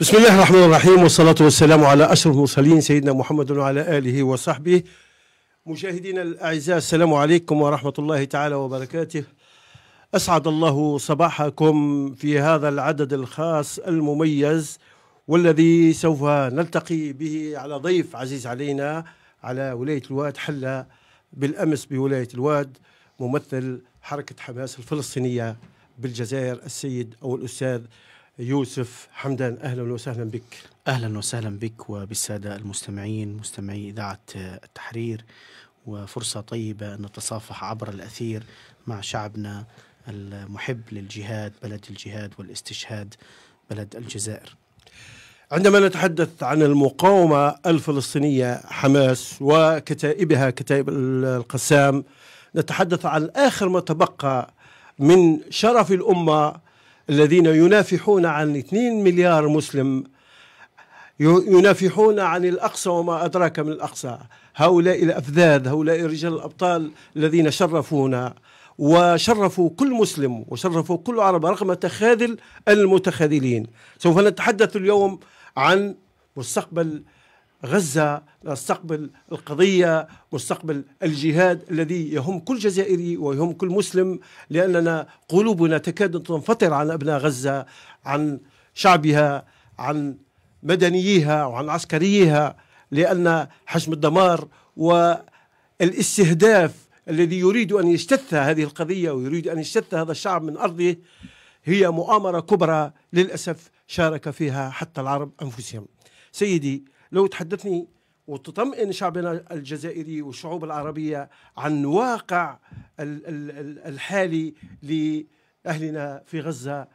بسم الله الرحمن الرحيم والصلاة والسلام على أشرف المرسلين سيدنا محمد وعلى آله وصحبه. مشاهدينا الأعزاء السلام عليكم ورحمة الله تعالى وبركاته. أسعد الله صباحكم في هذا العدد الخاص المميز والذي سوف نلتقي به على ضيف عزيز علينا على ولاية الواد حل بالأمس بولاية الواد ممثل حركة حماس الفلسطينية بالجزائر السيد أو الأستاذ يوسف حمدان أهلا وسهلا بك. أهلا وسهلا بك وبالسادة المستمعين مستمعي إذاعة التحرير وفرصة طيبة أن نتصافح عبر الأثير مع شعبنا المحب للجهاد بلد الجهاد والاستشهاد بلد الجزائر. عندما نتحدث عن المقاومة الفلسطينية حماس وكتائبها كتائب القسام نتحدث عن آخر ما تبقى من شرف الأمة الذين ينافحون عن 2 مليار مسلم ينافحون عن الأقصى وما أدراك من الأقصى. هؤلاء الأفذاذ هؤلاء الرجال الأبطال الذين شرفونا وشرفوا كل مسلم وشرفوا كل عرب رغم تخاذل المتخاذلين. سوف نتحدث اليوم عن مستقبل غزة نستقبل القضية مستقبل الجهاد الذي يهم كل جزائري ويهم كل مسلم لأننا قلوبنا تكاد تنفطر عن أبناء غزة عن شعبها عن مدنييها وعن عسكريها لأن حجم الدمار والاستهداف الذي يريد أن يجتث هذه القضية ويريد أن يجتث هذا الشعب من أرضه هي مؤامرة كبرى للأسف شارك فيها حتى العرب أنفسهم. سيدي لو تحدثني وتطمئن شعبنا الجزائري والشعوب العربية عن واقع الحالي لأهلنا في غزة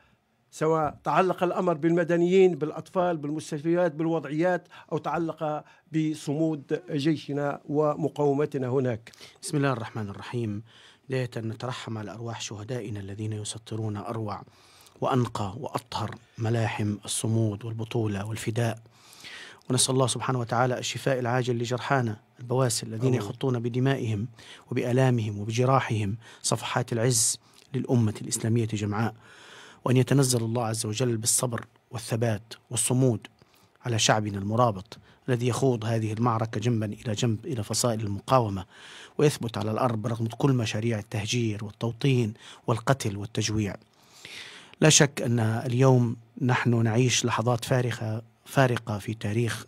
سواء تعلق الأمر بالمدنيين بالأطفال بالمستشفيات بالوضعيات أو تعلق بصمود جيشنا ومقاومتنا هناك. بسم الله الرحمن الرحيم. بداية نترحم على أرواح شهدائنا الذين يسطرون أروع وأنقى وأطهر ملاحم الصمود والبطولة والفداء. ونسأل الله سبحانه وتعالى الشفاء العاجل لجرحانا البواسل الذين يخطون بدمائهم وبآلامهم وبجراحهم صفحات العز للأمة الإسلامية جمعاء. وأن يتنزل الله عز وجل بالصبر والثبات والصمود على شعبنا المرابط الذي يخوض هذه المعركة جنبا إلى جنب إلى فصائل المقاومة ويثبت على الأرض رغم كل مشاريع التهجير والتوطين والقتل والتجويع. لا شك أن اليوم نحن نعيش لحظات فارقة فارقة في تاريخ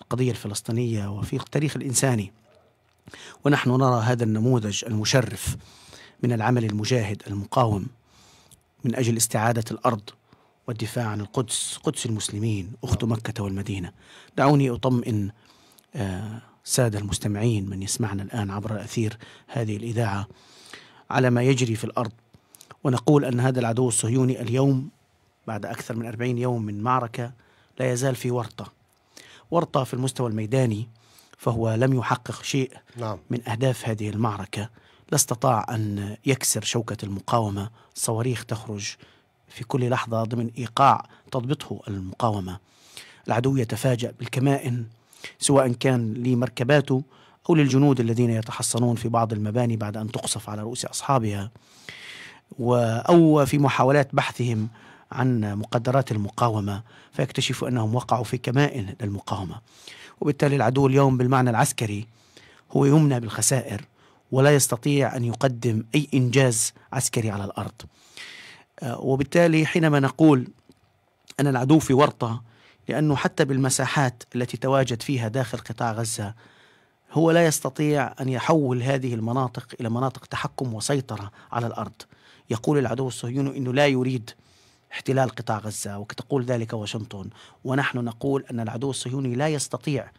القضية الفلسطينية وفي التاريخ الإنساني. ونحن نرى هذا النموذج المشرف من العمل المجاهد المقاوم من أجل استعادة الأرض والدفاع عن القدس قدس المسلمين أخت مكة والمدينة. دعوني أطمئن آه سادة المستمعين من يسمعنا الآن عبر الأثير هذه الإذاعة على ما يجري في الأرض. ونقول أن هذا العدو الصهيوني اليوم بعد أكثر من أربعين يوم من معركة لا يزال في ورطة. ورطة في المستوى الميداني فهو لم يحقق شيء نعم. من أهداف هذه المعركة. لا استطاع أن يكسر شوكة المقاومة. صواريخ تخرج في كل لحظة ضمن إيقاع تضبطه المقاومة. العدو يتفاجأ بالكمائن سواء كان لمركباته أو للجنود الذين يتحصنون في بعض المباني بعد أن تقصف على رؤوس أصحابها. أو في محاولات بحثهم عن مقدرات المقاومة فيكتشفوا أنهم وقعوا في كمائن للمقاومة. وبالتالي العدو اليوم بالمعنى العسكري هو يمنى بالخسائر ولا يستطيع أن يقدم أي إنجاز عسكري على الأرض. وبالتالي حينما نقول أن العدو في ورطة لأنه حتى بالمساحات التي تواجد فيها داخل قطاع غزة هو لا يستطيع أن يحول هذه المناطق إلى مناطق تحكم وسيطرة على الأرض. يقول العدو الصهيوني أنه لا يريد احتلال قطاع غزة وتقول ذلك واشنطن. ونحن نقول أن العدو الصهيوني لا يستطيع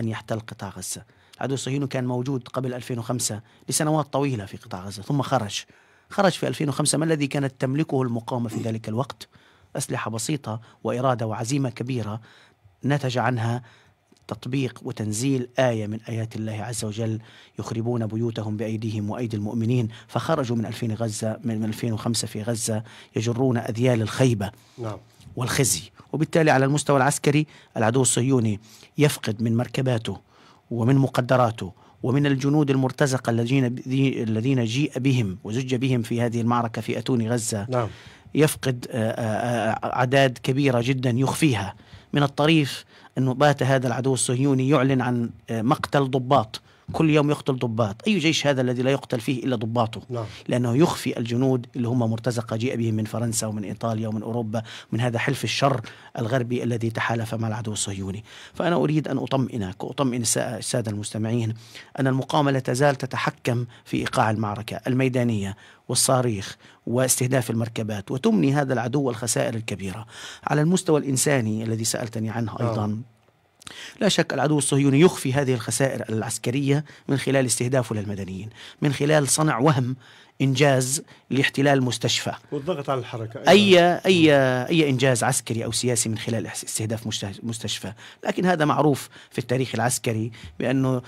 أن يحتل قطاع غزة. العدو الصهيوني كان موجود قبل 2005 لسنوات طويلة في قطاع غزة ثم خرج. خرج في 2005 ما الذي كانت تملكه المقاومة في ذلك الوقت؟ أسلحة بسيطة وإرادة وعزيمة كبيرة نتج عنها تطبيق وتنزيل آية من آيات الله عز وجل يخربون بيوتهم بأيديهم وأيدي المؤمنين فخرجوا من 2000 غزة من 2005 في غزة يجرون أذيال الخيبة نعم. والخزي وبالتالي على المستوى العسكري العدو الصهيوني يفقد من مركباته ومن مقدراته ومن الجنود المرتزقة الذين الذين جيء بهم وزج بهم في هذه المعركة في أتون غزة نعم. يفقد آه، آه، أعداد كبيرة جدا يخفيها من الطريف أنه بات هذا العدو الصهيوني يعلن عن آه، مقتل ضباط. كل يوم يقتل ضباط. أي جيش هذا الذي لا يقتل فيه إلا ضباطه؟ نعم. لأنه يخفي الجنود اللي هم مرتزقة جيء بهم من فرنسا ومن إيطاليا ومن أوروبا من هذا حلف الشر الغربي الذي تحالف مع العدو الصهيوني. فأنا أريد أن أطمئنك وأطمئن السادة المستمعين أن المقاومة لا تزال تتحكم في إيقاع المعركة الميدانية والصاريخ واستهداف المركبات وتمني هذا العدو الخسائر الكبيرة. على المستوى الإنساني الذي سألتني عنه أيضا لا شك العدو الصهيوني يخفي هذه الخسائر العسكرية من خلال استهدافه للمدنيين من خلال صنع وهم إنجاز لاحتلال مستشفى. والضغط على الحركة اي اي أي إنجاز عسكري أو سياسي من خلال استهداف مستشفى، لكن هذا معروف في التاريخ العسكري بأنه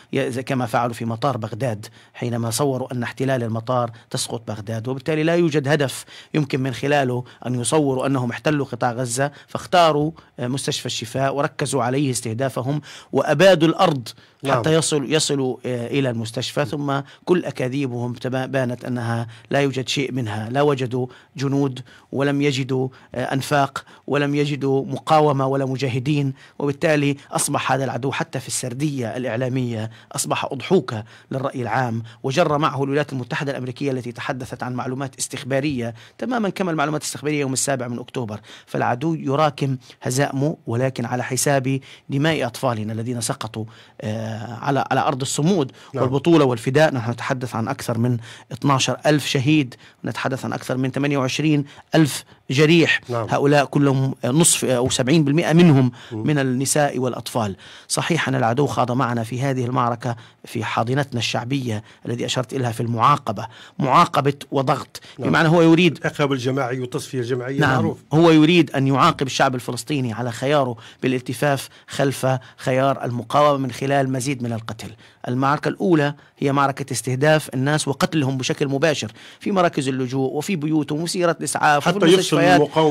كما فعلوا في مطار بغداد حينما صوروا أن احتلال المطار تسقط بغداد، وبالتالي لا يوجد هدف يمكن من خلاله أن يصوروا أنهم احتلوا قطاع غزة، فاختاروا مستشفى الشفاء وركزوا عليه استهدافهم وأبادوا الأرض نعم. حتى يصل يصلوا آه، إلى المستشفى ثم كل أكاذيبهم بانت أنها لا يوجد شيء منها لا وجدوا جنود ولم يجدوا آه، أنفاق ولم يجدوا مقاومة ولا مجاهدين وبالتالي أصبح هذا العدو حتى في السردية الإعلامية أصبح اضحوكه للرأي العام وجر معه الولايات المتحدة الأمريكية التي تحدثت عن معلومات استخبارية تماما كما المعلومات الاستخبارية يوم السابع من أكتوبر فالعدو يراكم هزائمه ولكن على حساب دماء أطفالنا الذين سقطوا آه، على على أرض الصمود نعم. والبطولة والفداء نحن نتحدث عن أكثر من 12 ألف شهيد ونتحدث عن أكثر من 28 ألف جريح. نعم. هؤلاء كلهم نصف أو 70% منهم من النساء والأطفال. صحيح أن العدو خاض معنا في هذه المعركة في حاضنتنا الشعبية الذي أشرت إليها في المعاقبة. معاقبة وضغط. نعم. بمعنى هو يريد العقاب الجماعي والتصفية الجماعية نعم. معروف. هو يريد أن يعاقب الشعب الفلسطيني على خياره بالالتفاف خلف خيار المقاومة من خلال مزيد من القتل. المعركة الأولى هي معركة استهداف الناس وقتلهم بشكل مباشر في مراكز اللجوء وفي بيوتهم وسيرة الإسعاف حتى يفصل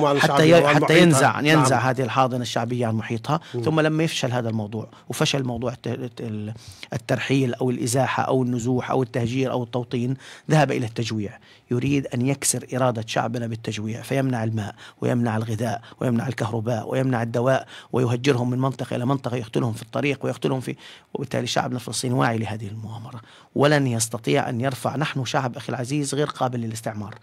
عن حتى. حتى ينزع نعم. ينزع هذه الحاضنة الشعبية عن محيطها م. ثم لما يفشل هذا الموضوع وفشل موضوع الترحيل أو الإزاحة أو النزوح أو التهجير أو التوطين ذهب إلى التجويع يريد أن يكسر إرادة شعبنا بالتجويع فيمنع الماء ويمنع الغذاء ويمنع الكهرباء ويمنع الدواء ويهجرهم من منطقة إلى منطقة يقتلهم في الطريق ويقتلهم في وبالتالي شعبنا الفلسطيني واعي لهذه المؤامرة ولن يستطيع أن يرفع نحن شعب أخي العزيز غير قابل للاستعمار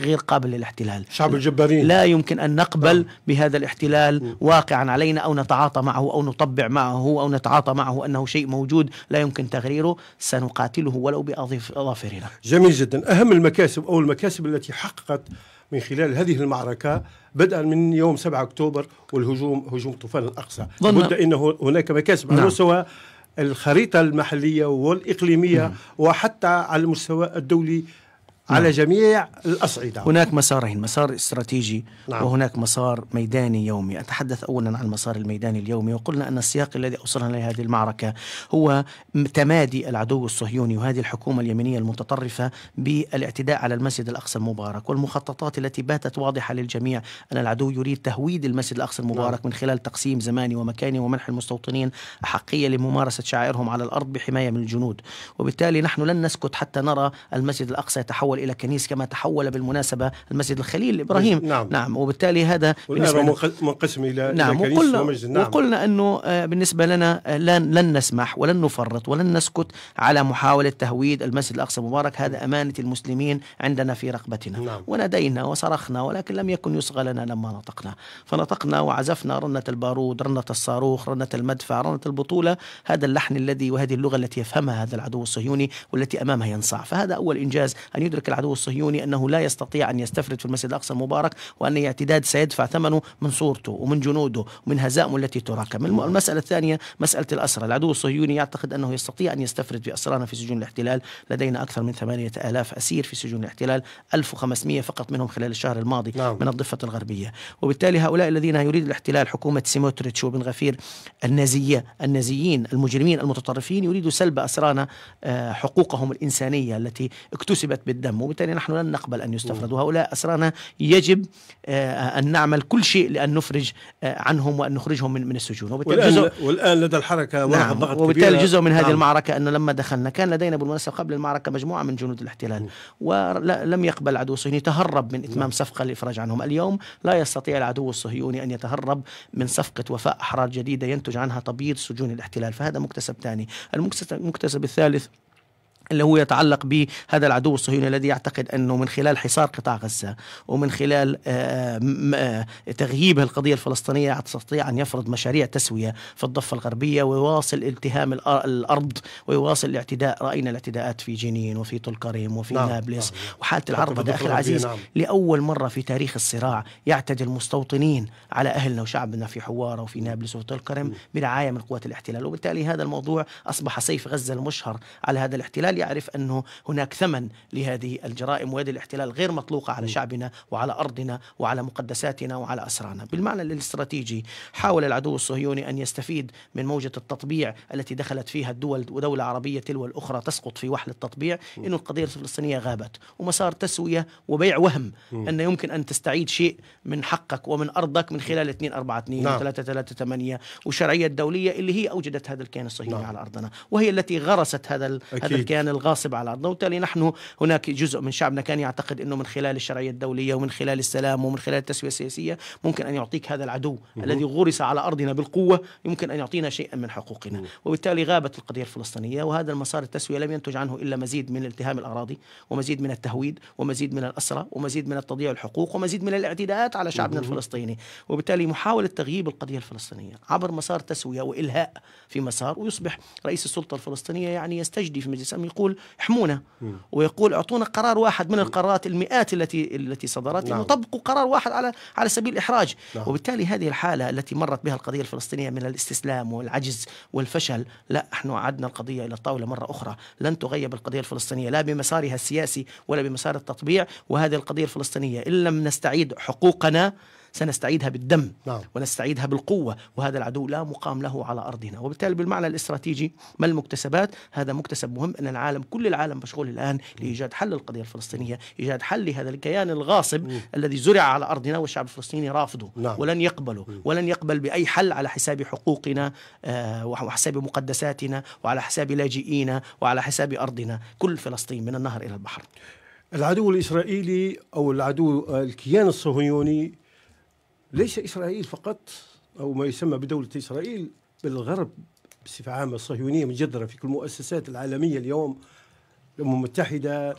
غير قابل للاحتلال. شعب الجبارين. لا يمكن أن نقبل نعم. بهذا الاحتلال واقعا علينا أو نتعاطى معه أو نطبع معه أو نتعاطى معه أنه شيء موجود. لا يمكن تغييره سنقاتله ولو بأظافرنا جميل جدا. أهم المكاسب أو المكاسب التي حققت من خلال هذه المعركة بدءا من يوم 7 أكتوبر والهجوم هجوم طوفان الأقصى. لابد أن هناك مكاسب على نعم. مستوى الخريطة المحلية والإقليمية نعم. وحتى على المستوى الدولي على نعم. جميع الأصعدة هناك مسارين مسار استراتيجي نعم. وهناك مسار ميداني يومي أتحدث أولا عن المسار الميداني اليومي وقلنا أن السياق الذي أوصلنا لهذه المعركة هو تمادي العدو الصهيوني وهذه الحكومة اليمينية المتطرفة بالاعتداء على المسجد الأقصى المبارك والمخططات التي باتت واضحة للجميع أن العدو يريد تهويد المسجد الأقصى المبارك نعم. من خلال تقسيم زماني ومكاني ومنح المستوطنين أحقية لممارسة شعائرهم على الأرض بحماية من الجنود وبالتالي نحن لن نسكت حتى نرى المسجد الأقصى يتحول إلى كنيسة كما تحول بالمناسبة المسجد الخليل إبراهيم نعم, نعم وبالتالي هذا بالنسبة منقسم إلى نعم إلى وقلنا, ومسجد. نعم. وقلنا أنه آه، بالنسبة لنا آه، لن, لن نسمح ولن نفرط ولن نسكت على محاولة تهويد المسجد الأقصى المبارك. هذا أمانة المسلمين عندنا في رقبتنا. نعم. ونادينا وصرخنا ولكن لم يكن يصغى لنا لما نطقنا. فنطقنا وعزفنا رنة البارود رنة الصاروخ رنة المدفع رنة البطولة. هذا اللحن الذي وهذه اللغة التي يفهمها هذا العدو الصهيوني والتي أمامها ينصاع. فهذا أول إنجاز أن يدرك العدو الصهيوني أنه لا يستطيع أن يستفرد في المسجد الأقصى المبارك وأن الاعتداد سيدفع ثمنه من صورته ومن جنوده ومن هزائمه التي تراكم المسألة الثانية مسألة الأسرى. العدو الصهيوني يعتقد أنه يستطيع أن يستفرد بأسرانا في سجون الاحتلال. لدينا أكثر من ثمانية آلاف أسير في سجون الاحتلال 1500 فقط منهم خلال الشهر الماضي نعم. من الضفة الغربية. وبالتالي هؤلاء الذين يريد الاحتلال حكومة سيموتريتش وبن غفير النازية النازيين المجرمين المتطرفين يريدوا سلب أسرانا آه، حقوقهم الإنسانية التي اكتسبت بالدم. نعم وبالتالي نحن لن نقبل أن يستفردوا. هؤلاء أسرانا يجب آه، أن نعمل كل شيء لأن نفرج آه، عنهم وأن نخرجهم من من السجون. وبالتالي والآن, جزء والآن لدى الحركة نعم ضغط وبالتالي جزء من هذه نعم. المعركة أن لما دخلنا كان لدينا بالمناسبة قبل المعركة مجموعة من جنود الاحتلال. ولم يقبل العدو الصهيوني تهرب من إتمام نعم. صفقة للإفراج عنهم. اليوم لا يستطيع العدو الصهيوني أن يتهرب من صفقة وفاء أحرار جديدة ينتج عنها تبييض سجون الاحتلال فهذا مكتسب ثاني. المكتسب الثالث اللي هو يتعلق بهذا العدو الصهيوني الذي يعتقد أنه من خلال حصار قطاع غزة ومن خلال آه، آه، تغييب القضية الفلسطينية يستطيع أن يفرض مشاريع تسوية في الضفة الغربية ويواصل التهام الأرض ويواصل الاعتداء رأينا الاعتداءات في جنين وفي طول كريم وفي نعم. نابلس نعم. وحالة العربده أخي العزيز نعم. لأول مرة في تاريخ الصراع يعتدي المستوطنين على أهلنا وشعبنا في حواره وفي نابلس وفي طول كريم برعاية من قوات الاحتلال وبالتالي هذا الموضوع أصبح سيف غزة المشهر على هذا الاحتلال يعرف أنه هناك ثمن لهذه الجرائم وهذه الاحتلال غير مطلوقة على شعبنا وعلى أرضنا وعلى مقدساتنا وعلى أسرانا بالمعنى الاستراتيجي حاول العدو الصهيوني أن يستفيد من موجة التطبيع التي دخلت فيها الدول ودولة عربية تلو الأخرى تسقط في وحل التطبيع أنه القضية الفلسطينية غابت. ومسار تسوية وبيع وهم أن يمكن أن تستعيد شيء من حقك ومن أرضك من خلال 2 4 2 نعم. 3 3 8 وشرعية الدولية اللي هي أوجدت هذا الكيان الصهيوني نعم. على أرضنا وهي التي غرست هذا هذا الكيان الغاصب على أرضنا. وبالتالي نحن هناك جزء من شعبنا كان يعتقد أنه من خلال الشرعية الدولية ومن خلال السلام ومن خلال التسوية السياسية ممكن أن يعطيك هذا العدو الذي غرس على أرضنا بالقوة يمكن أن يعطينا شيئا من حقوقنا. وبالتالي غابت القضية الفلسطينية وهذا المسار التسوية لم ينتج عنه إلا مزيد من التهام الأراضي ومزيد من التهويد ومزيد من الأسرة ومزيد من التضييع الحقوق ومزيد من الاعتداءات على شعبنا الفلسطيني. وبالتالي محاولة تغييب القضية الفلسطينية عبر مسار تسوية وإلهاء في مسار ويصبح رئيس السلطة الفلسطينية يعني يستجدي في مجلس الأمن يقول احمونا. ويقول اعطونا قرار واحد من القرارات المئات التي التي صدرت نعم. طبقوا قرار واحد على على سبيل الإحراج. نعم. وبالتالي هذه الحالة التي مرت بها القضية الفلسطينية من الاستسلام والعجز والفشل لا إحنا عدنا القضية إلى الطاوله مرة أخرى. لن تغيب القضية الفلسطينية لا بمسارها السياسي ولا بمسار التطبيع. وهذه القضية الفلسطينية إن لم نستعيد حقوقنا سنستعيدها بالدم نعم. ونستعيدها بالقوة وهذا العدو لا مقام له على أرضنا وبالتالي بالمعنى الاستراتيجي ما المكتسبات هذا مكتسب مهم أن العالم كل العالم مشغول الآن لإيجاد حل للقضية الفلسطينية إيجاد حل لهذا الكيان الغاصب م. الذي زرع على أرضنا والشعب الفلسطيني رافضه نعم. ولن يقبله م. ولن يقبل بأي حل على حساب حقوقنا آه وحساب مقدساتنا وعلى حساب لاجئينا وعلى حساب أرضنا كل فلسطين من النهر إلى البحر العدو الإسرائيلي أو العدو الكيان الصهيوني ليس إسرائيل فقط أو ما يسمى بدولة إسرائيل بل الغرب بصفة عامة. الصهيونية مجدرة في كل المؤسسات العالمية اليوم. الأمم المتحدة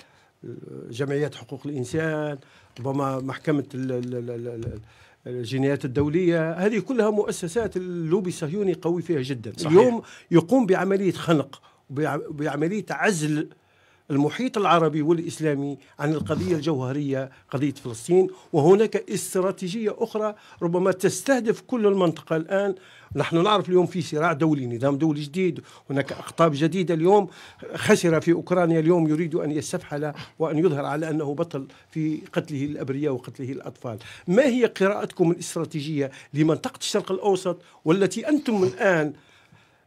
جمعيات حقوق الإنسان ربما محكمة الجنايات الدولية. هذه كلها مؤسسات اللوبي الصهيوني قوي فيها جدا. صحيح. اليوم يقوم بعملية خنق وبعملية عزل المحيط العربي والإسلامي عن القضية الجوهرية قضية فلسطين. وهناك استراتيجية أخرى ربما تستهدف كل المنطقة الآن. نحن نعرف اليوم في صراع دولي نظام دولي جديد. هناك أقطاب جديدة اليوم خسر في أوكرانيا اليوم يريد أن يستفحل وأن يظهر على أنه بطل في قتله الأبرياء وقتله الأطفال. ما هي قراءتكم الإستراتيجية لمنطقة الشرق الأوسط والتي أنتم الآن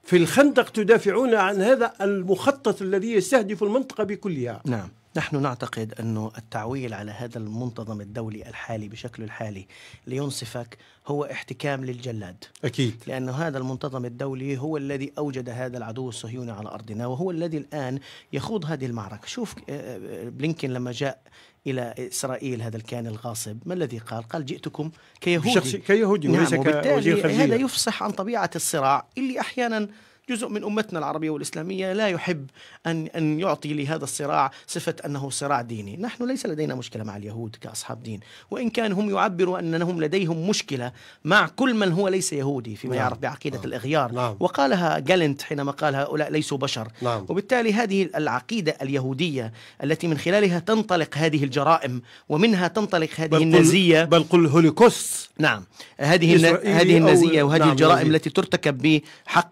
في الخندق تدافعون عن هذا المخطط الذي يستهدف المنطقة بكلها. نعم. نحن نعتقد أن التعويل على هذا المنتظم الدولي الحالي بشكله الحالي لينصفك هو احتكام للجلاد. أكيد. لأن هذا المنتظم الدولي هو الذي أوجد هذا العدو الصهيوني على أرضنا وهو الذي الآن يخوض هذه المعركة. شوف آه، آه، بلينكن لما جاء إلى إسرائيل هذا الكيان الغاصب. ما الذي قال؟ قال جئتكم كيهودي. كيهودي نعم وبالتالي هذا يفصح عن طبيعة الصراع اللي أحيانا جزء من أمتنا العربية والإسلامية لا يحب ان أن يعطي لهذا الصراع صفة أنه صراع ديني، نحن ليس لدينا مشكلة مع اليهود كأصحاب دين، وإن كان هم يعبروا أنهم لديهم مشكلة مع كل من هو ليس يهودي فيما نعم. يعرف بعقيدة نعم. الإغيار، نعم. وقالها جالنت حينما قال هؤلاء ليسوا بشر، نعم. وبالتالي هذه العقيدة اليهودية التي من خلالها تنطلق هذه الجرائم ومنها تنطلق هذه بل النازية بل قل هوليكوست نعم هذه هذه النازية وهذه نعم الجرائم التي ترتكب بحق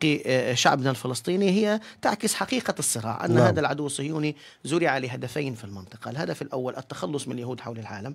شعبنا الفلسطيني هي تعكس حقيقة الصراع أن نعم. هذا العدو الصهيوني زرع لهدفين في المنطقة الهدف الأول التخلص من اليهود حول العالم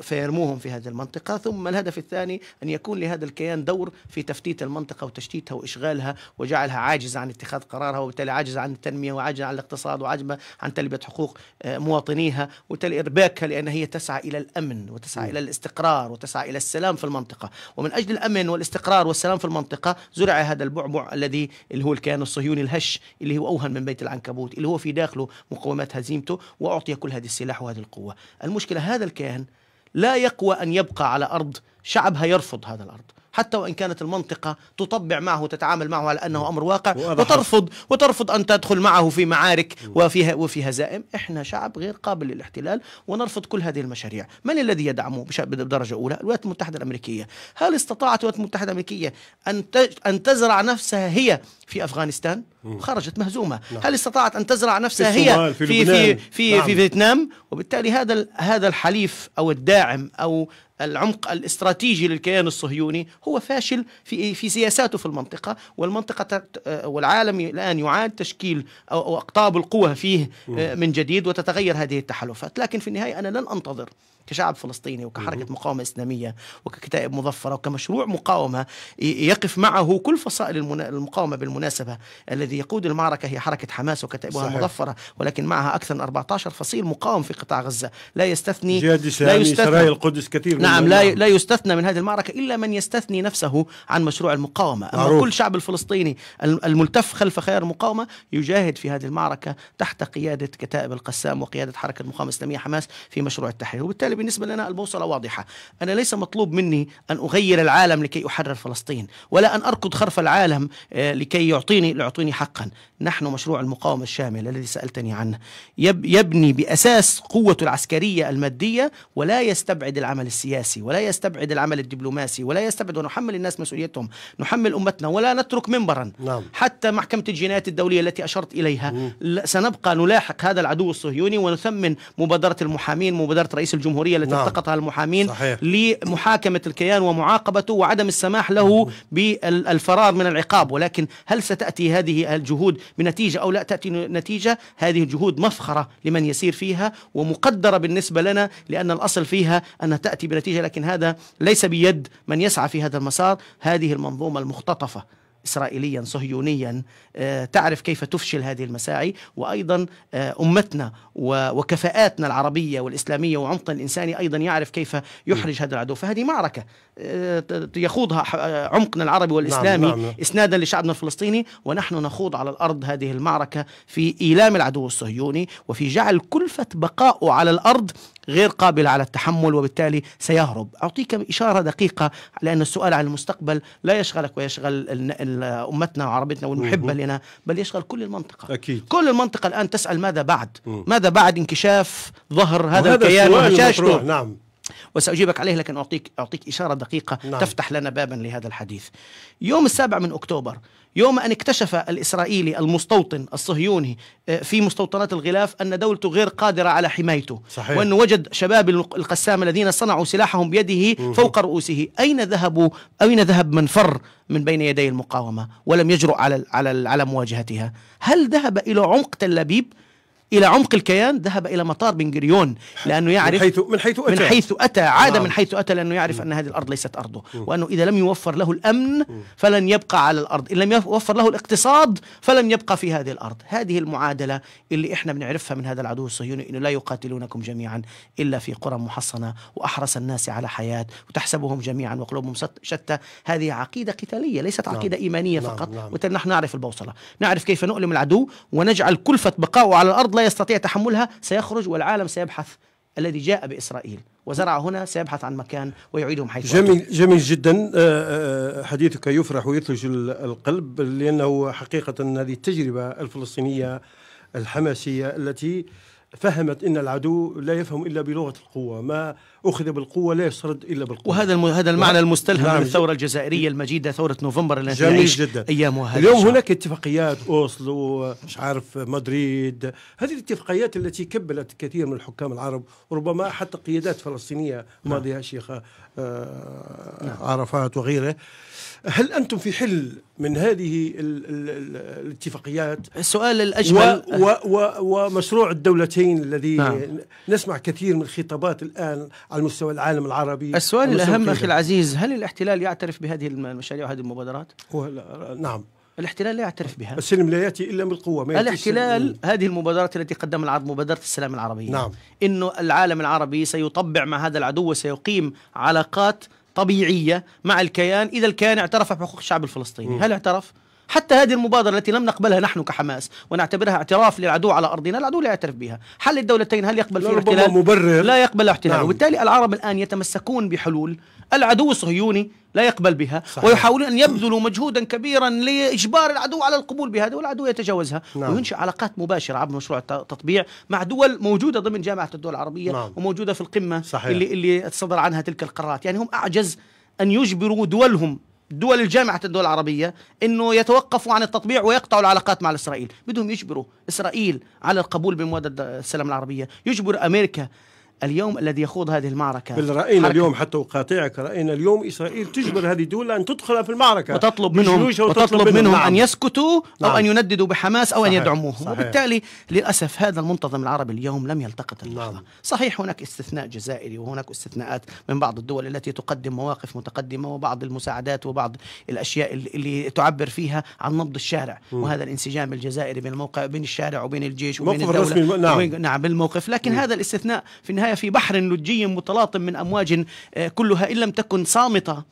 فيرموهم في هذه المنطقة. ثم الهدف الثاني أن يكون لهذا الكيان دور في تفتيت المنطقة وتشتيتها وإشغالها وجعلها عاجزة عن اتخاذ قرارها وبالتالي عاجزة عن التنمية وعاجزة عن الاقتصاد وعاجزة عن تلبية حقوق آه، مواطنيها. وبالتالي إرباكها لأن هي تسعى إلى الأمن وتسعى إلى الاستقرار وتسعى إلى السلام في المنطقة. ومن أجل الأمن والاستقرار والسلام في المنطقة زرع هذا البعبع الذي اللي هو الكيان الصهيوني الهش اللي هو أوهن من بيت العنكبوت اللي هو في داخله مقومات هزيمته وأعطي كل هذه السلاح وهذه القوة. المشكلة هذا الكيان لا يقوى أن يبقى على أرض شعبها يرفض هذا الأرض. حتى وإن كانت المنطقة تطبع معه وتتعامل معه على أنه أمر واقع وترفض وترفض أن تدخل معه في معارك وفيها وفي هزائم إحنا شعب غير قابل للاحتلال ونرفض كل هذه المشاريع. من الذي يدعمه بدرجة أولى؟ الولايات المتحدة الأمريكية. هل استطاعت الولايات المتحدة الأمريكية أن أن تزرع نفسها هي في أفغانستان؟ خرجت مهزومة. هل استطاعت أن تزرع نفسها هي الصومال، في في في. في, نعم. في فيتنام؟ وبالتالي هذا هذا الحليف أو الداعم أو العمق الاستراتيجي للكيان الصهيوني هو فاشل في في سياساته في المنطقة والمنطقة آه، والعالم الآن يعاد تشكيل أو أقطاب القوى فيه آه، من جديد وتتغير هذه التحالفات. لكن في النهاية أنا لن أنتظر كشعب فلسطيني وكحركة مقاومة إسلامية وككتائب مظفرة وكمشروع مقاومة يقف معه كل فصائل المقاومة بالمناسبة الذي يقود المعركة هي حركة حماس وكتائبها صحيح. المظفرة ولكن معها أكثر من 14 فصيل مقاوم في قطاع غزة. لا يستثني جهاد لا يستثنى سرايا القدس كثير من نعم. لا لا يستثنى من هذه المعركة إلا من يستثني نفسه عن مشروع المقاومة. أما معروف. كل الشعب الفلسطيني الم- الملتف خلف خيار المقاومة يجاهد في هذه المعركة تحت قيادة كتائب القسام وقيادة حركة المقاومة الإسلامية حماس في مشروع التحرير. وبالتالي بالنسبة لنا البوصلة واضحة. أنا ليس مطلوب مني أن أغير العالم لكي أحرر فلسطين ولا أن أركض خلف العالم آه، لكي يعطيني يعطيني حقا. نحن مشروع المقاومة الشامل الذي سألتني عنه. يب يبني بأساس قوته العسكرية المادية ولا يستبعد العمل السياسي. ولا يستبعد العمل الدبلوماسي ولا يستبعد ونحمل الناس مسؤوليتهم نحمل أمتنا ولا نترك منبرا نعم. حتى محكمة الجنايات الدولية التي أشرت إليها ل- سنبقى نلاحق هذا العدو الصهيوني ونثمن مبادرة المحامين مبادرة رئيس الجمهورية التي نعم. التقطها المحامين صحيح. لمحاكمة الكيان ومعاقبته وعدم السماح له بالفرار من العقاب ولكن هل ستأتي هذه الجهود بنتيجة أو لا تأتي نتيجة هذه الجهود مفخرة لمن يسير فيها ومقدرة بالنسبة لنا لأن الأصل فيها أنها تأتي بنتيجة لكن هذا ليس بيد من يسعى في هذا المسار. هذه المنظومة المختطفة. إسرائيليا صهيونيا آه، تعرف كيف تفشل هذه المساعي. وأيضا آه، أمتنا وكفاءاتنا العربية والإسلامية وعمقنا الإنساني أيضا يعرف كيف يحرج هذا العدو. فهذه معركة آه، يخوضها عمقنا العربي والإسلامي نعم، نعم. إسنادا لشعبنا الفلسطيني. ونحن نخوض على الأرض هذه المعركة في إيلام العدو الصهيوني وفي جعل كلفة بقائه على الأرض غير قابلة على التحمل وبالتالي سيهرب. أعطيك إشارة دقيقة لأن السؤال عن المستقبل لا يشغلك ويشغل أمتنا وعربتنا والمحبة لنا بل يشغل كل المنطقة أكيد. كل المنطقة الآن تسأل ماذا بعد مم. ماذا بعد انكشاف ظهر هذا الكيان وهشاشته نعم وسأجيبك عليه لكن أعطيك أعطيك إشارة دقيقة نعم. نعم. تفتح لنا بابا لهذا الحديث يوم السابع من أكتوبر يوم أن اكتشف الإسرائيلي المستوطن الصهيوني آه، في مستوطنات الغلاف أن دولته غير قادرة على حمايته. صحيح. وأنه وجد شباب القسام الذين صنعوا سلاحهم بيده فوق رؤوسه. أين ذهبوا أين ذهب من فر من بين يدي المقاومة ولم يجرؤ على على على مواجهتها؟ هل ذهب إلى عمق تل أبيب؟ إلى عمق الكيان ذهب إلى مطار بن جريون لأنه من يعرف حيث من حيث أتى. من حيث أتى عاد نعم. من حيث أتى لأنه يعرف أن هذه الأرض ليست أرضه وأنه إذا لم يوفر له الأمن فلن يبقى على الأرض إن لم يوفر له الاقتصاد فلن يبقى في هذه الأرض. هذه المعادلة اللي إحنا بنعرفها من هذا العدو الصهيوني إنه لا يقاتلونكم جميعا إلا في قرى محصنة وأحرص الناس على حياة وتحسبهم جميعا وقلوبهم شتى. هذه عقيدة قتالية ليست نعم. عقيدة إيمانية نعم، فقط نحن نعرف البوصلة. نعرف كيف نؤلم العدو ونجعل كلفة بقائه على الأرض يستطيع تحملها سيخرج والعالم سيبحث الذي جاء بإسرائيل. وزرع هنا سيبحث عن مكان ويعيدهم حيث. جميل جميل جدا. آه، آه، حديثك يفرح ويثلج ال- القلب لأنه حقيقة هذه التجربة الفلسطينية الحماسية التي فهمت أن العدو لا يفهم إلا بلغة القوة. ما أخذ بالقوة لا يسترد إلا بالقوة. وهذا الم... هذا المعنى المستلهم نعم. من الثورة الجزائرية المجيدة ثورة نوفمبر التي جميل جدا. أيامها. هذه اليوم. هناك اتفاقيات أوسلو مش عارف مدريد. هذه الاتفاقيات التي كبلت كثير من الحكام العرب وربما حتى قيادات فلسطينية ماضيها شيخ آه، عرفات وغيره. هل أنتم في حل من هذه ال ال ال الاتفاقيات؟ السؤال الأجمل و و و ومشروع الدولتين الذي نعم. نسمع كثير من الخطابات الآن على مستوى العالم العربي السؤال كذا. أخي العزيز هل الاحتلال يعترف بهذه المشاريع وهذه المبادرات؟ هو لا- نعم الاحتلال لا يعترف بها السلم لا يأتي إلا بالقوة ما الاحتلال هذه المبادرات التي قدم العرض مبادرة السلام العربية نعم. إنه العالم العربي سيطبع مع هذا العدو وسيقيم علاقات طبيعية مع الكيان إذا الكيان اعترف بحقوق الشعب الفلسطيني هل اعترف؟ حتى هذه المبادرة التي لم نقبلها نحن كحماس ونعتبرها اعتراف للعدو على أرضنا العدو لا يعترف بها حل الدولتين هل يقبل فيه ربما الاحتلال؟ مبرر لا يقبل الاحتلال نعم. وبالتالي العرب الآن يتمسكون بحلول العدو الصهيوني لا يقبل بها صحيح. ويحاولون أن يبذلوا مجهودا كبيرا لإجبار العدو على القبول بهذا والعدو يتجاوزها نعم. وينشئ علاقات مباشرة عبر مشروع التطبيع مع دول موجودة ضمن جامعة الدول العربية نعم. وموجودة في القمة صحيح. اللي اللي صدر عنها تلك القرارات يعني هم أعجز أن يجبروا دولهم دول الجامعة الدول العربية إنه يتوقفوا عن التطبيع ويقطعوا العلاقات مع إسرائيل، بدهم يجبروا إسرائيل على القبول بمواد السلام العربية، يجبر أمريكا اليوم الذي يخوض هذه المعركة بل حركة اليوم حتى أقاطعك رأينا اليوم إسرائيل تجبر هذه الدول أن تدخل في المعركة وتطلب منهم بجيوشها وتطلب منهم نعم. أن يسكتوا نعم. أن ينددوا بحماس أن صحيح. يدعموهم صحيح. وبالتالي للأسف هذا المنتظم العربي اليوم لم يلتقط اللحظة نعم. صحيح هناك استثناء جزائري وهناك استثناءات من بعض الدول التي تقدم مواقف متقدمة وبعض المساعدات وبعض الأشياء اللي- تعبر فيها عن نبض الشارع وهذا الانسجام الجزائري بين الموقع بين الشارع وبين الجيش وبين الدولة الرسمي، نعم. نعم بالموقف لكن هذا الاستثناء في النهايه في بحر لجي متلاطم من أمواج آه، كلها إن لم تكن صامتة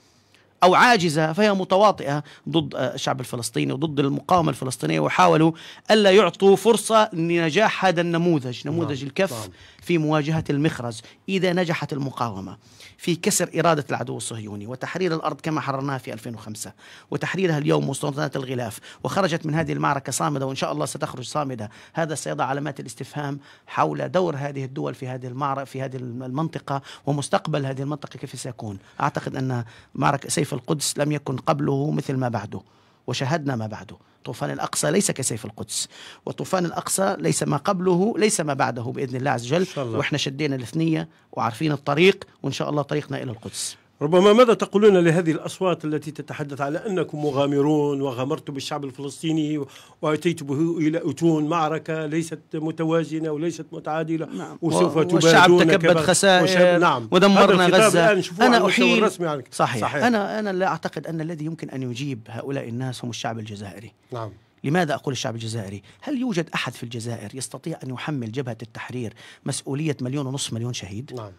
أو عاجزة فهي متواطئة ضد آه، الشعب الفلسطيني وضد المقاومة الفلسطينية وحاولوا ألا يعطوا فرصة لنجاح هذا النموذج نموذج نعم، الكف نعم. في مواجهة المخرج إذا نجحت المقاومة. في كسر إرادة العدو الصهيوني وتحرير الأرض كما حررناها في 2005 وتحريرها اليوم مستوطنات الغلاف وخرجت من هذه المعركة صامدة وإن شاء الله ستخرج صامدة. هذا سيضع علامات الاستفهام حول دور هذه الدول في هذه المعركة في هذه المنطقة ومستقبل هذه المنطقة كيف سيكون. أعتقد أن معركة سيف القدس لم يكن قبله مثل ما بعده. وشاهدنا ما بعده. طوفان الأقصى ليس كسيف القدس. وطوفان الأقصى ليس ما قبله ليس ما بعده بإذن الله عز وجل. الله. وإحنا شدينا الثنية وعارفين الطريق وإن شاء الله طريقنا إلى القدس. ربما ماذا تقولون لهذه الأصوات التي تتحدث على أنكم مغامرون وغامرتم بالشعب الفلسطيني وأتيت به إلى أتون معركة ليست متوازنة وليست متعادلة نعم. وسوف والشعب تكبد خسائر والشعب- نعم ودمرنا غزة. أنا أحيل- الرسمي يعني. صحيح. صحيح أنا أنا لا أعتقد أن الذي يمكن أن يجيب هؤلاء الناس هم الشعب الجزائري نعم لماذا أقول الشعب الجزائري؟ هل يوجد أحد في الجزائر يستطيع أن يحمل جبهة التحرير مسؤولية مليون ونصف مليون شهيد؟ نعم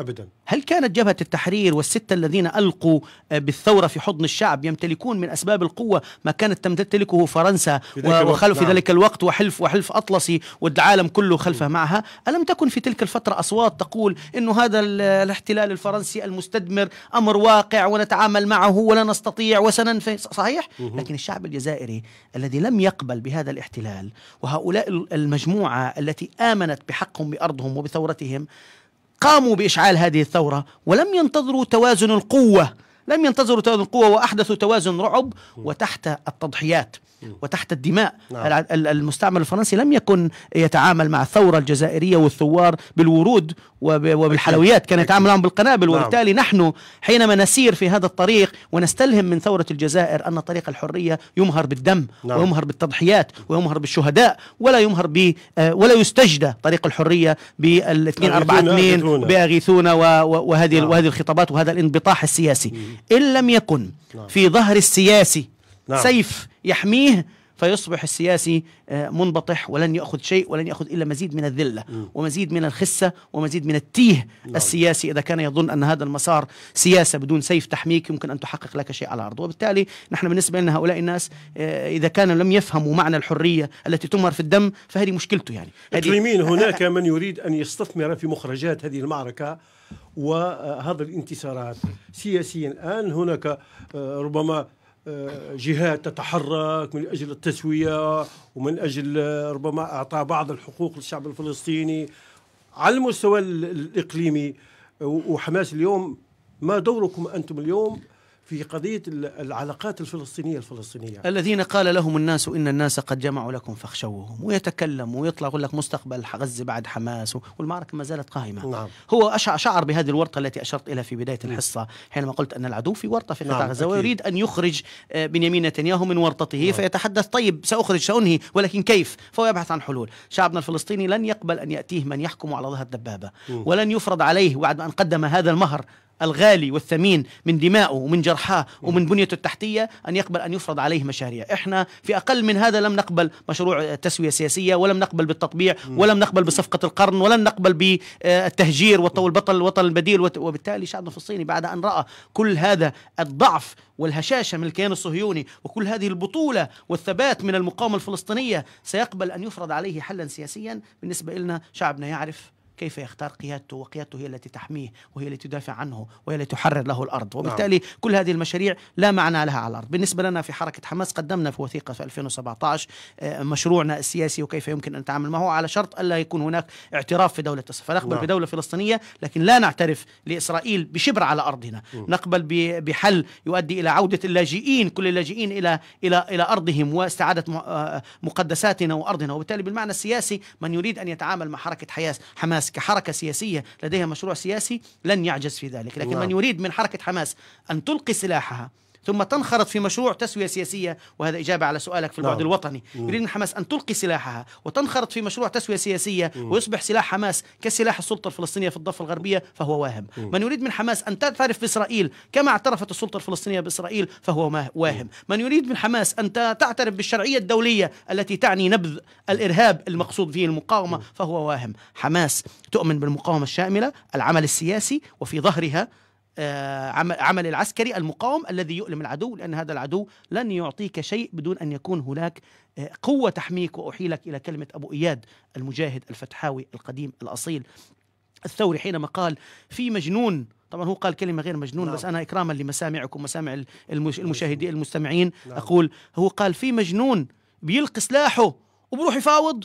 أبدا. هل كانت جبهة التحرير والستة الذين ألقوا آه، بالثورة في حضن الشعب يمتلكون من أسباب القوة ما كانت تمتلكه فرنسا وخلف في نعم. ذلك الوقت وحلف وحلف أطلسي والعالم كله خلفه معها؟ ألم تكن في تلك الفترة أصوات تقول إنه هذا ال- الاحتلال الفرنسي المستدمر أمر واقع ونتعامل معه ولا نستطيع وسننفي صحيح؟ لكن الشعب الجزائري الذي لم يقبل بهذا الاحتلال وهؤلاء ال- المجموعة التي آمنت بحقهم بأرضهم وبثورتهم قاموا بإشعال هذه الثورة ولم ينتظروا توازن القوة. لم ينتظروا توازن القوة وأحدثوا توازن رعب وتحت التضحيات وتحت الدماء نعم. المستعمر الفرنسي لم يكن يتعامل مع الثورة الجزائرية والثوار بالورود وب- وبالحلويات كان يتعامل معهم بالقنابل نعم. وبالتالي نحن حينما نسير في هذا الطريق ونستلهم من ثورة الجزائر أن طريق الحرية يمهر بالدم نعم. ويمهر بالتضحيات ويمهر بالشهداء ولا يمهر ب آه، ولا يستجدى طريق الحرية بال 2 4 أغيثونا، 2 أغيثونا. بأغيثونا وهذه نعم. وهذه الخطابات وهذا الانبطاح السياسي إن لم يكن نعم. في ظهر السياسي نعم. سيف يحميه فيصبح السياسي آه، منبطح ولن يأخذ شيء ولن يأخذ إلا مزيد من الذلة ومزيد من الخسة ومزيد من التيه السياسي. إذا كان يظن أن هذا المسار سياسة بدون سيف تحميك يمكن أن تحقق لك شيء على الأرض. وبالتالي نحن بالنسبة لنا هؤلاء الناس آه، إذا كانوا لم يفهموا معنى الحرية التي تمر في الدم فهذه مشكلته يعني. إقليميا هناك من يريد أن يستثمر في مخرجات هذه المعركة وهذا الانتصارات. سياسيا الآن هناك آه، ربما جهات تتحرك من أجل التسوية ومن أجل آه، ربما إعطاء بعض الحقوق للشعب الفلسطيني على المستوى ال- الإقليمي. و- وحماس اليوم ما دوركم أنتم اليوم في قضية ال- العلاقات الفلسطينية الفلسطينية. الذين قال لهم الناس إن الناس قد جمعوا لكم فاخشوهم ويتكلم ويطلع يقول لك مستقبل غزة بعد حماس والمعركة ما زالت قائمة. نعم. هو شعر بهذه الورطة التي أشرت إليها في بداية الحصة حينما قلت أن العدو في ورطة في قطاع نعم، غزة. ويريد أن يخرج آه، بنيامين نتنياهو من ورطته. نعم. فيتحدث طيب سأخرج سأنهي ولكن كيف؟ فهو يبحث عن حلول. شعبنا الفلسطيني لن يقبل أن يأتيه من يحكم على ظهر دبابة مم. ولن يفرض عليه بعد أن قدم هذا المهر الغالي والثمين من دمائه ومن جرحاه ومن بنيته التحتية أن يقبل أن يفرض عليه مشاريع. إحنا في أقل من هذا لم نقبل مشروع تسوية سياسية ولم نقبل بالتطبيع ولم نقبل بصفقة القرن ولن نقبل بالتهجير والبطل الوطن البديل وبالتالي شعبنا الفلسطيني بعد أن رأى كل هذا الضعف والهشاشة من الكيان الصهيوني وكل هذه البطولة والثبات من المقاومة الفلسطينية سيقبل أن يفرض عليه حلا سياسيا بالنسبة لنا شعبنا يعرف كيف يختار قيادته وقيادته هي التي تحميه وهي التي تدافع عنه وهي التي تحرر له الأرض. وبالتالي كل هذه المشاريع لا معنى لها على الأرض. بالنسبة لنا في حركة حماس قدمنا في وثيقة في 2017 آه، مشروعنا السياسي وكيف يمكن أن نتعامل معه على شرط ألا يكون هناك اعتراف في دولة إسرائيل فنقبل نعم. بدولة فلسطينية لكن لا نعترف لإسرائيل بشبر على أرضنا. نقبل ب- بحل يؤدي إلى عودة اللاجئين كل اللاجئين إلى إلى إلى أرضهم واستعادة م- آه، مقدساتنا وأرضنا. وبالتالي بالمعنى السياسي من يريد أن يتعامل مع حركة حياس حماس كحركة سياسية لديها مشروع سياسي لن يعجز في ذلك لكن. من يريد من حركة حماس أن تلقي سلاحها ثم تنخرط في مشروع تسوية سياسية وهذا إجابة على سؤالك في البعد نعم. الوطني. يريد من حماس أن تلقي سلاحها وتنخرط في مشروع تسوية سياسية ويصبح سلاح حماس كسلاح السلطة الفلسطينية في الضفة الغربية فهو واهم. من يريد من حماس أن تعترف بإسرائيل كما اعترفت السلطة الفلسطينية بإسرائيل فهو واهم. من يريد من حماس أن تعترف بالشرعية الدولية التي تعني نبذ الإرهاب المقصود فيه المقاومة فهو واهم. حماس تؤمن بالمقاومة الشاملة العمل السياسي وفي ظهرها عمل عمل العسكري المقاوم الذي يؤلم العدو لأن هذا العدو لن يعطيك شيء بدون أن يكون هناك آه، قوة تحميك وأحيلك إلى كلمة أبو إياد المجاهد الفتحاوي القديم الأصيل. الثوري حينما قال في مجنون طبعا هو قال كلمة غير مجنون نعم. بس أنا إكراما لمسامعكم مسامع المش- المشاهدين المستمعين. نعم. أقول هو قال في مجنون بيلقي سلاحه وبروح يفاوض.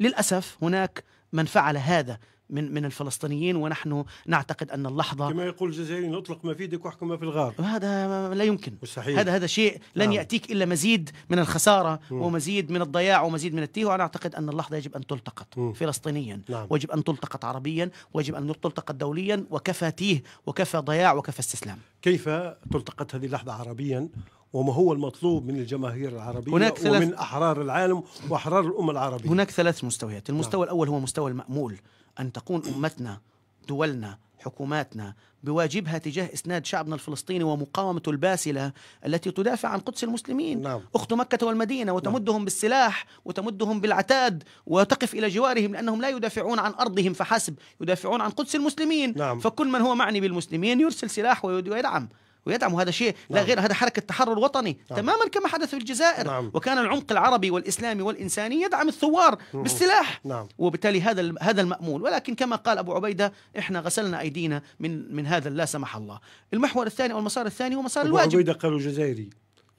للأسف هناك من فعل هذا. من من الفلسطينيين ونحن نعتقد أن اللحظة كما يقول الجزائريين اطلق ما في يدك واحكم ما في الغار هذا لا يمكن مستحيل هذا هذا شيء لن نعم. يأتيك إلا مزيد من الخسارة مم. ومزيد من الضياع ومزيد من التيه وأنا أعتقد أن اللحظة يجب أن تلتقط مم. فلسطينيا نعم. ويجب أن تلتقط عربيا ويجب أن تلتقط دوليا وكفى تيه وكفى ضياع وكفى استسلام كيف تلتقط هذه اللحظة عربيا وما هو المطلوب من الجماهير العربية هناك ثلاث- ومن أحرار العالم وأحرار الأمة العربية هناك ثلاث مستويات المستوى نعم. الأول هو مستوى المأمول أن تكون أمتنا دولنا حكوماتنا بواجبها تجاه إسناد شعبنا الفلسطيني ومقاومته الباسلة التي تدافع عن قدس المسلمين. نعم. أخت مكة والمدينة وتمدهم بالسلاح وتمدهم بالعتاد وتقف إلى جوارهم لأنهم لا يدافعون عن أرضهم فحسب يدافعون عن قدس المسلمين. نعم. فكل من هو معني بالمسلمين يرسل سلاح ويد- ويدعم. ويدعم وهذا شيء لا نعم. غير هذا حركة تحرر وطني نعم. تماما كما حدث في الجزائر نعم. وكان العمق العربي والإسلامي والإنساني يدعم الثوار مم. بالسلاح نعم وبالتالي هذا هذا المأمول ولكن كما قال أبو عبيدة إحنا غسلنا أيدينا من من هذا لا سمح الله المحور الثاني أو المسار الثاني هو مسار أبو الواجب عبيدة قالوا جزائري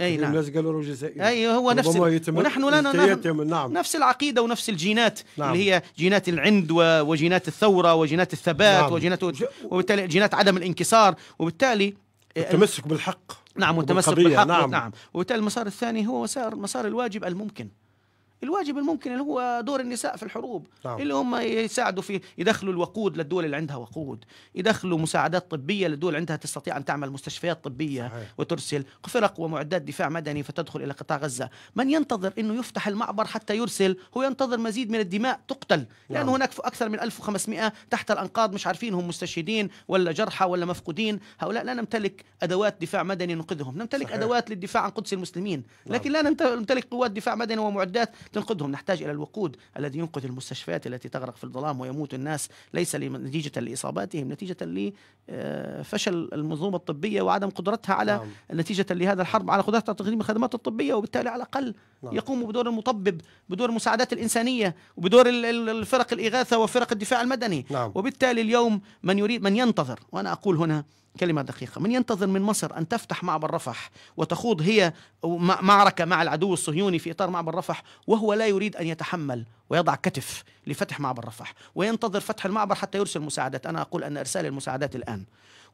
أي نعم الناس قالوا جزائري أي هو نفس ونحن لنا نعم نفس العقيدة ونفس الجينات نعم. اللي هي جينات العند وجينات الثورة وجينات الثبات نعم. وجينات وبالتالي جينات عدم الانكسار وبالتالي التمسك بالحق نعم والتمسك بالحق نعم. نعم. نعم وبالتالي المسار الثاني هو مسار مسار الواجب الممكن الواجب الممكن اللي هو دور النساء في الحروب نعم. اللي هم يساعدوا في يدخلوا الوقود للدول اللي عندها وقود يدخلوا مساعدات طبية للدول اللي عندها تستطيع أن تعمل مستشفيات طبية صحيح. وترسل فرق ومعدات دفاع مدني فتدخل إلى قطاع غزة من ينتظر أنه يفتح المعبر حتى يرسل هو ينتظر مزيد من الدماء تقتل نعم. هناك أكثر من 1500 تحت الأنقاض مش عارفين هم مستشهدين ولا جرحى ولا مفقودين هؤلاء لا نمتلك أدوات دفاع مدني ننقذهم نمتلك صحيح. أدوات للدفاع عن قدس المسلمين نعم. لكن لا نمت- نمتلك قوات دفاع مدني ومعدات تنقذهم نحتاج إلى الوقود الذي ينقذ المستشفيات التي تغرق في الظلام ويموت الناس ليس نتيجة لإصاباتهم نتيجة لفشل المنظومة الطبية وعدم قدرتها على نعم. نتيجة لهذا الحرب على قدرتها على تقديم الخدمات الطبية وبالتالي على الأقل نعم. يقوموا بدور المطبب بدور المساعدات الإنسانية وبدور ال- ال- الفرق الإغاثة وفرق الدفاع المدني نعم وبالتالي اليوم من يريد من ينتظر وأنا أقول هنا كلمة دقيقة. من ينتظر من مصر أن تفتح معبر رفح وتخوض هي مع- معركة مع العدو الصهيوني في إطار معبر رفح وهو لا يريد أن يتحمل ويضع كتف لفتح معبر رفح. وينتظر فتح المعبر حتى يرسل مساعدات. أنا أقول أن إرسال المساعدات الآن.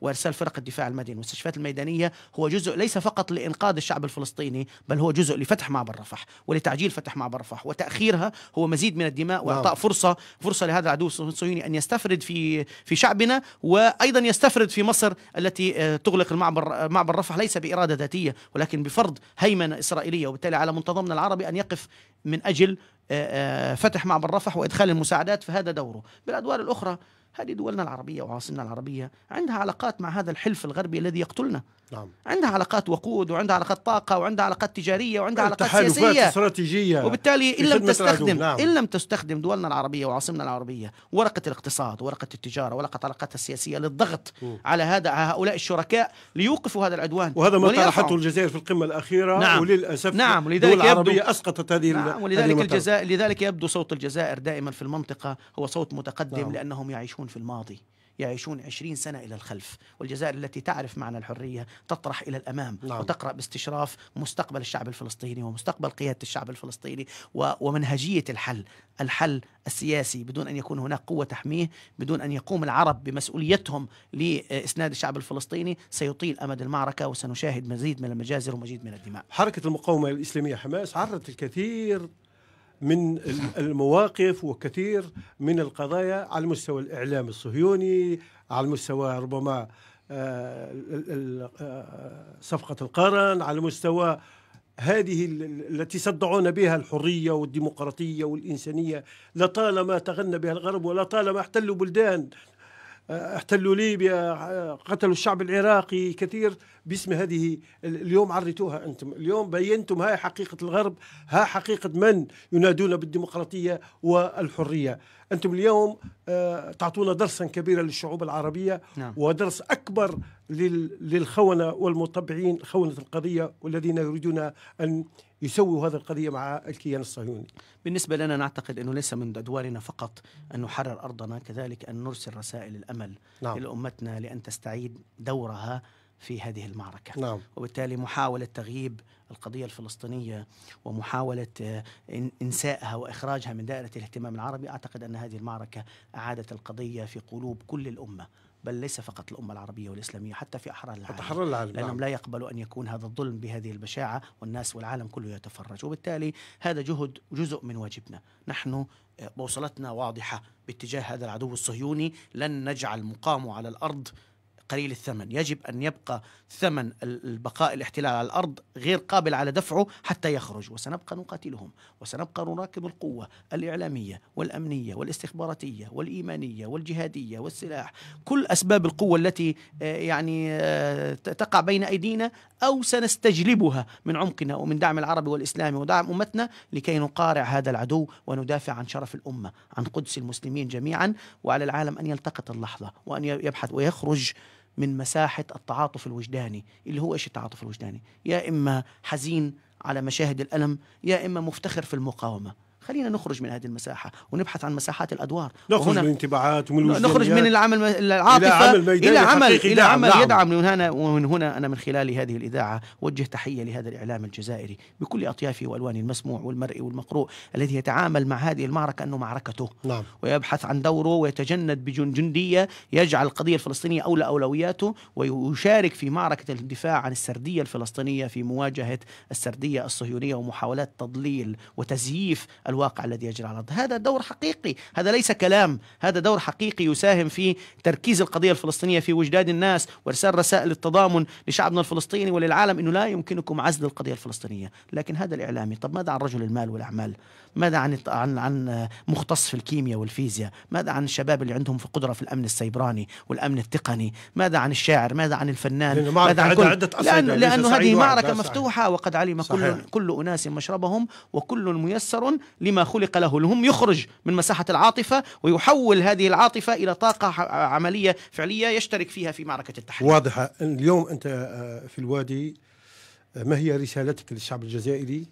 وارسال فرق الدفاع المدني والمستشفيات الميدانية هو جزء ليس فقط لإنقاذ الشعب الفلسطيني بل هو جزء لفتح معبر رفح ولتعجيل فتح معبر رفح وتأخيرها هو مزيد من الدماء وإعطاء نعم. فرصة فرصة لهذا العدو الصهيوني أن يستفرد في في شعبنا وأيضا يستفرد في مصر التي آه، تغلق المعبر معبر رفح ليس بإرادة ذاتية ولكن بفرض هيمنة إسرائيلية وبالتالي على منتظمنا العربي أن يقف من أجل آه، آه، فتح معبر رفح وإدخال المساعدات فهذا دوره بالأدوار الأخرى هذه دولنا العربية وعواصمنا العربية عندها علاقات مع هذا الحلف الغربي الذي يقتلنا نعم عندها علاقات وقود وعندها علاقات طاقة وعندها علاقات تجارية وعندها علاقات سياسية استراتيجية وبالتالي في لم تستخدم نعم. إن لم تستخدم دولنا العربية وعاصمنا العربية ورقة الاقتصاد ورقة التجارة ورقة العلاقات السياسية للضغط مم. على هذا هؤلاء الشركاء ليوقفوا هذا العدوان وهذا ما. طرحته الجزائر في القمة الأخيرة نعم. وللأسف نعم، ولذلك الدول يبدو- العربية أسقطت هذه نعم ولذلك. الجزائر لذلك يبدو صوت الجزائر دائما في المنطقة هو صوت متقدم نعم. لأنهم يعيشون في الماضي يعيشون عشرين سنة إلى الخلف والجزائر التي تعرف معنى الحرية تطرح إلى الأمام نعم. وتقرأ باستشراف مستقبل الشعب الفلسطيني ومستقبل قيادة الشعب الفلسطيني ومنهجية الحل الحل السياسي بدون أن يكون هناك قوة تحميه بدون أن يقوم العرب بمسؤوليتهم لإسناد الشعب الفلسطيني سيطيل أمد المعركة وسنشاهد مزيد من المجازر ومزيد من الدماء حركة المقاومة الإسلامية حماس عرضت الكثير من ال- المواقف وكثير من القضايا على مستوى الإعلام الصهيوني على مستوى ربما آه، آه، صفقة القرن على مستوى هذه ال- ال- التي صدعون بها الحرية والديمقراطية والإنسانية. لطالما تغنى بها الغرب ولطالما احتلوا بلدان. احتلوا ليبيا قتلوا الشعب العراقي كثير باسم هذه اليوم عريتوها أنتم اليوم بينتم هاي حقيقة الغرب ها حقيقة من ينادون بالديمقراطية والحرية أنتم اليوم آه، تعطونا درسا كبيرا للشعوب العربية نعم. ودرس أكبر لل- للخونة والمطبعين خونة القضية والذين يريدون أن يسووا هذه القضية مع الكيان الصهيوني. بالنسبة لنا نعتقد أنه ليس من أدوارنا فقط أن نحرر أرضنا كذلك أن نرسل رسائل الأمل نعم. إلى أمتنا لأن تستعيد دورها في هذه المعركة. نعم. وبالتالي محاولة تغييب القضية الفلسطينية ومحاولة آه، إن- إنسائها وإخراجها من دائرة الاهتمام العربي أعتقد أن هذه المعركة أعادت القضية في قلوب كل الأمة. بل ليس فقط الأمة العربية والإسلامية حتى في أحرار العالم. تحرر العالم لأنهم نعم. لا يقبلوا أن يكون هذا الظلم بهذه البشاعة والناس والعالم كله يتفرج. وبالتالي هذا جهد جزء من واجبنا. نحن آه، بوصلتنا واضحة باتجاه هذا العدو الصهيوني لن نجعل مقامه على الأرض قليل الثمن. يجب أن يبقى ثمن ال- البقاء الاحتلال على الأرض غير قابل على دفعه حتى يخرج. وسنبقى نقاتلهم وسنبقى نراكب القوة الإعلامية والأمنية والاستخباراتية والإيمانية والجهادية والسلاح. كل أسباب القوة التي آه، يعني آه، تقع بين أيدينا أو سنستجلبها من عمقنا ومن دعم العربي والإسلامي ودعم أمتنا لكي نقارع هذا العدو وندافع عن شرف الأمة عن قدس المسلمين جميعا وعلى العالم أن يلتقط اللحظة وأن يبحث ويخرج من مساحة التعاطف الوجداني اللي هو إيش التعاطف الوجداني؟ يا إما حزين على مشاهد الألم يا إما مفتخر في المقاومة. خلينا نخرج من هذه المساحة ونبحث عن مساحات الأدوار. نخرج من الانتباعات ومن نخرج من. العمل العاطفة عمل ميداني إلى عمل إلى دعم، عمل نعم. يدعم. من هنا ومن هنا أنا من خلال هذه الإذاعة وجه تحية لهذا الإعلام الجزائري بكل أطيافه وألوانه المسموع والمرئي والمقروء الذي يتعامل مع هذه المعركة أنه معركته. نعم. ويبحث عن دوره ويتجند بجندية يجعل القضية الفلسطينية أولى أولوياته ويشارك في معركة الدفاع عن السردية الفلسطينية في مواجهة السردية الصهيونية ومحاولات تضليل وتزييف الواقع الذي يجري على الأرض. هذا دور حقيقي. هذا ليس كلام. هذا دور حقيقي يساهم في تركيز القضية الفلسطينية في وجدان الناس وإرسال رسائل التضامن لشعبنا الفلسطيني وللعالم أنه لا يمكنكم عزل القضية الفلسطينية. لكن هذا الإعلامي طب ماذا عن رجل المال والأعمال؟ ماذا عن عن عن مختص في الكيمياء والفيزياء؟ ماذا عن الشباب اللي عندهم في قدرة في الأمن السيبراني والأمن التقني؟ ماذا عن الشاعر؟ ماذا عن الفنان؟ لأن ماذا عن عدة- عدة لأنه صعيد هذه صعيد. مفتوحة وقد علم كل صحيح. كل أناس مشربهم وكل ميسر لما خلق له. المهم يخرج من مساحة العاطفة ويحول هذه العاطفة إلى طاقة عملية فعلية يشترك فيها في معركة التحرير. واضحة. اليوم أنت آه، في الوادي آه، ما هي رسالتك للشعب الجزائري؟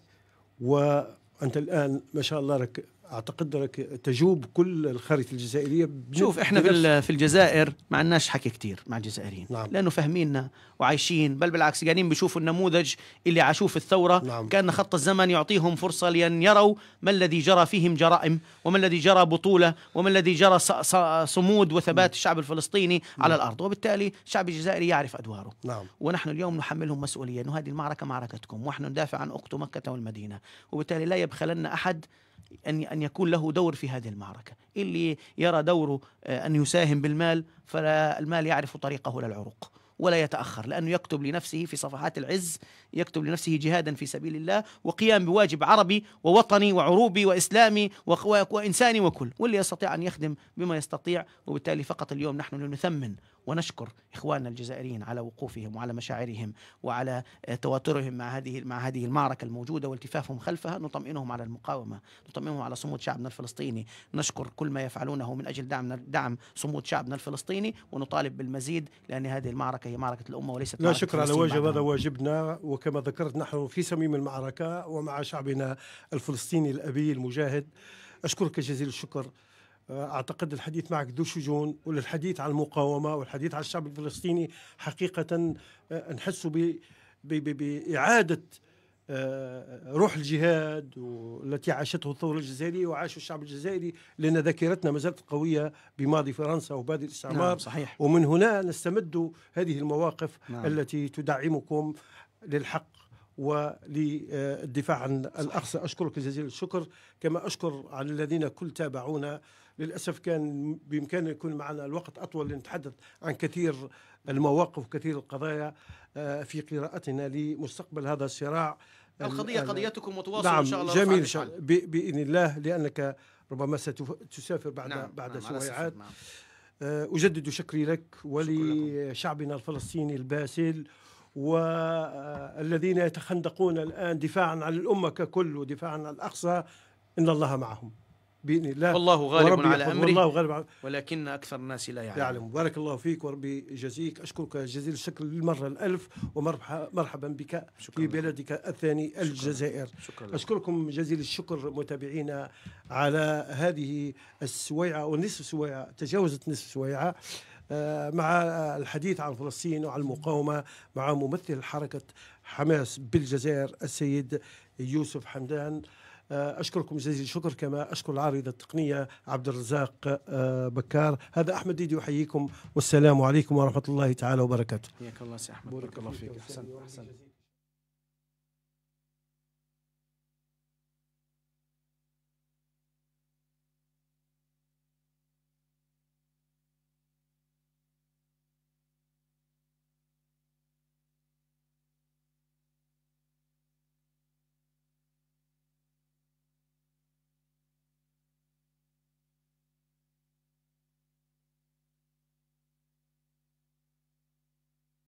وأنت الآن ما شاء الله أعتقد أنك تجوب كل الخريطة الجزائرية شوف إحنا في في الجزائر ما عندناش حكي كتير مع الجزائريين. نعم. لأنه فاهميننا وعايشين بل بالعكس قاعدين بيشوفوا النموذج اللي عاشوه في الثورة. نعم. كأن خط الزمن يعطيهم فرصة لأن يروا ما الذي جرى فيهم جرائم وما الذي جرى بطولة وما الذي جرى ص- ص- صمود وثبات الشعب الفلسطيني على الأرض. وبالتالي الشعب الجزائري يعرف أدواره. نعم. ونحن اليوم نحملهم مسؤولية أنه هذه المعركة معركتكم ونحن ندافع عن أخت مكة والمدينة. وبالتالي لا يبخلنا أحد أن أن يكون له دور في هذه المعركة. اللي يرى دوره آه، أن يساهم بالمال فالمال يعرف طريقه للعروق ولا يتأخر لأنه يكتب لنفسه في صفحات العز يكتب لنفسه جهادا في سبيل الله وقيام بواجب عربي ووطني وعروبي وإسلامي وإنساني وكل واللي يستطيع أن يخدم بما يستطيع وبالتالي فقط اليوم نحن نثمن ونشكر إخواننا الجزائريين على وقوفهم وعلى مشاعرهم وعلى تواترهم مع هذه مع هذه المعركة الموجودة والتفافهم خلفها. نطمئنهم على المقاومة نطمئنهم على صمود شعبنا الفلسطيني. نشكر كل ما يفعلونه من أجل دعم دعم صمود شعبنا الفلسطيني ونطالب بالمزيد لأن هذه المعركة هي معركة الأمة وليست لا شكر على واجب. هذا واجبنا. وكما ذكرت نحن في صميم المعركة ومع شعبنا الفلسطيني الأبي المجاهد. أشكرك جزيل الشكر. أعتقد الحديث معك ذو شجون والحديث عن المقاومة والحديث عن الشعب الفلسطيني حقيقة آه، نحس بإعادة آه، روح الجهاد والتي عاشته الثورة الجزائرية وعاشه الشعب الجزائري لأن ذاكرتنا ما زالت قوية بماضي فرنسا وبادئ الاستعمار نعم صحيح ومن هنا نستمد هذه المواقف نعم. نعم. التي تدعمكم للحق وللدفاع عن الأقصى أشكرك جزيل الشكر كما أشكر على الذين كل تابعونا للأسف كان بإمكاننا يكون معنا الوقت أطول لنتحدث عن كثير المواقف وكثير القضايا آه، في قراءتنا لمستقبل هذا الصراع. القضية ال- قضيتكم وتواصل نعم إن شاء الله جميل شاء بإذن الله لأنك ربما ستسافر بعد نعم بعد نعم سويعات. نعم. آه، أجدد شكري لك ولشعبنا الفلسطيني الباسل والذين يتخندقون الآن دفاعا عن الأمة ككل ودفاعا عن الأقصى إن الله معهم. بإذن الله. والله غالب على أمره والله غالب على ولكن أكثر الناس لا يعلم يعلم بارك الله فيك وربي يجزيك. أشكرك جزيل الشكر للمرة الألف ومرحبا مرحبا بك شكراً في. بلدك الثاني الجزائر. شكرا لك. أشكركم جزيل الشكر متابعينا على هذه السويعة ونصف سويعة تجاوزت نصف سويعة آه، مع الحديث عن فلسطين وعن المقاومة مع ممثل حركة حماس بالجزائر السيد يوسف حمدان. أشكركم جزيل الشكر كما أشكر العارضة التقنية عبد الرزاق آه، بكار. هذا أحمد ديدي يحييكم والسلام عليكم ورحمة الله تعالى وبركاته. حياك الله سي أحمد بارك الله فيك. أحسنت أحسنت.